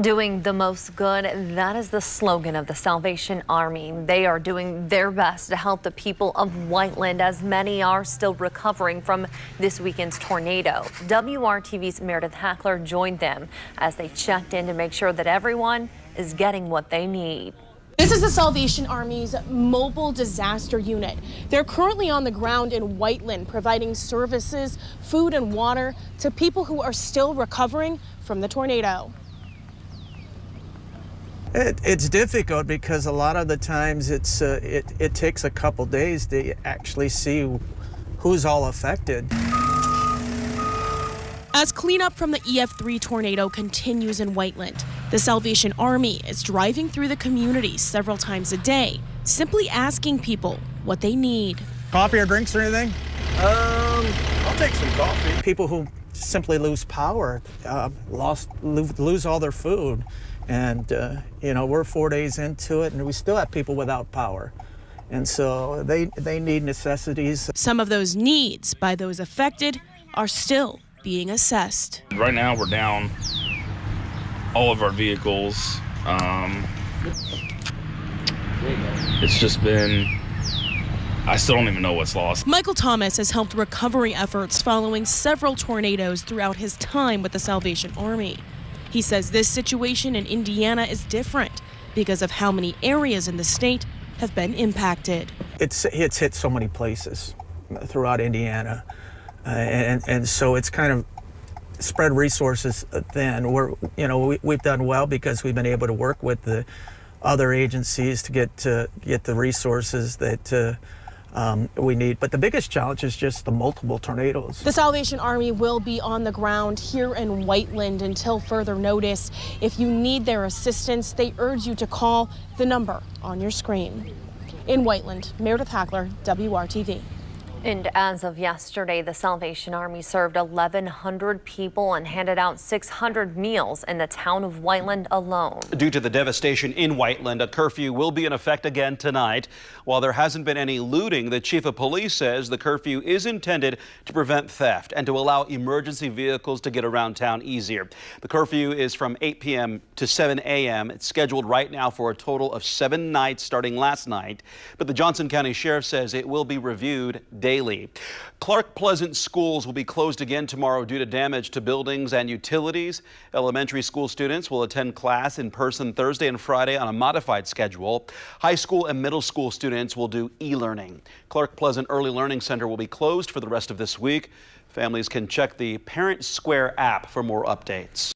Doing the most good, that is the slogan of the Salvation Army. They are doing their best to help the people of Whiteland as many are still recovering from this weekend's tornado. WRTV's Meredith Hackler joined them as they checked in to make sure that everyone is getting what they need. This is the Salvation Army's mobile disaster unit. They're currently on the ground in Whiteland providing services, food and water to people who are still recovering from the tornado. It, it's difficult because a lot of the times it's uh, it, it takes a couple days to actually see who's all affected. As cleanup from the EF3 tornado continues in Whiteland, the Salvation Army is driving through the community several times a day, simply asking people what they need. Coffee or drinks or anything? Um, I'll take some coffee. People who simply lose power, uh, lost, lose all their food. And, uh, you know, we're four days into it and we still have people without power. And so they, they need necessities. Some of those needs by those affected are still being assessed. Right now, we're down all of our vehicles. Um, it's just been I still don't even know what's lost. Michael Thomas has helped recovery efforts following several tornadoes throughout his time with the Salvation Army. He says this situation in Indiana is different because of how many areas in the state have been impacted. It's, it's hit so many places throughout Indiana. Uh, and, and so it's kind of spread resources thin. We're, you know, we, we've done well because we've been able to work with the other agencies to get to get the resources that uh, um, we need. But the biggest challenge is just the multiple tornadoes. The Salvation Army will be on the ground here in Whiteland until further notice. If you need their assistance, they urge you to call the number on your screen. In Whiteland, Meredith Hackler, WRTV. And as of yesterday, the Salvation Army served 1,100 people and handed out 600 meals in the town of Whiteland alone. Due to the devastation in Whiteland, a curfew will be in effect again tonight. While there hasn't been any looting, the chief of police says the curfew is intended to prevent theft and to allow emergency vehicles to get around town easier. The curfew is from 8 p.m. to 7 a.m. It's scheduled right now for a total of seven nights starting last night. But the Johnson County Sheriff says it will be reviewed daily daily. Clark Pleasant schools will be closed again tomorrow due to damage to buildings and utilities. Elementary school students will attend class in person Thursday and Friday on a modified schedule. High school and middle school students will do e-learning. Clark Pleasant Early Learning Center will be closed for the rest of this week. Families can check the Parent Square app for more updates.